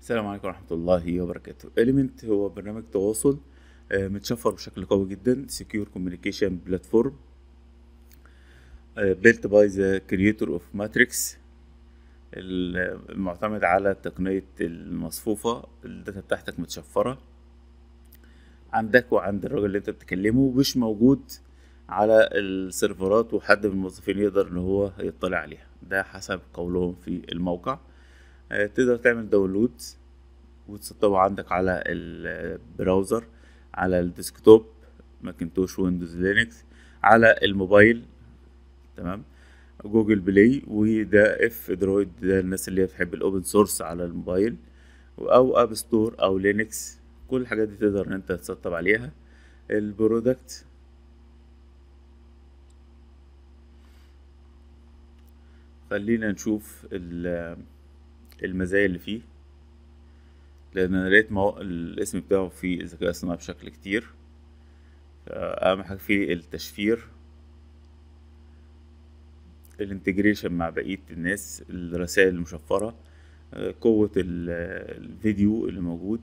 السلام عليكم ورحمة الله وبركاته. Element هو برنامج تواصل آه، متشفر بشكل قوي جدا Secure Communication Platform آه، Built by the Creator of Matrix ال- المعتمد على تقنية المصفوفة الداتا بتاعتك متشفرة. عندك وعند الراجل اللي انت بتكلمه مش موجود على السيرفرات وحد من الموظفين يقدر ان هو يطلع عليها. ده حسب قولهم في الموقع. تقدر تعمل download وتسطبه عندك على ال browser على ال desktop Macintosh Windows Linux على الموبايل تمام؟ Google Play وده F-Droid ده الناس اللي بتحب ال open source على الموبايل أو App Store أو Linux. كل الحاجات دي تقدر إن أنت تسطب عليها. ال product. خلينا نشوف ال- المزايا اللي فيه لأن أنا لقيت مو... الاسم بتاعه في الذكاء الصناعي بشكل كتير. أهم حاجة فيه التشفير الانتجريشن مع بقية الناس الرسائل المشفرة قوة ال- الفيديو اللي موجود.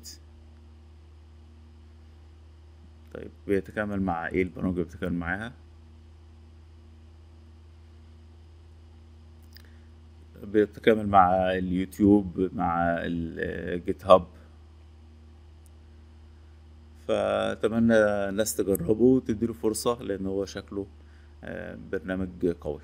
طيب بيتكامل مع إيه؟ البرامج اللي بيتكامل معاها. بيتكامل مع اليوتيوب مع الجيت هاب. فأتمنى الناس تجربه وتديله فرصة لأن هو شكله آه، برنامج قوي.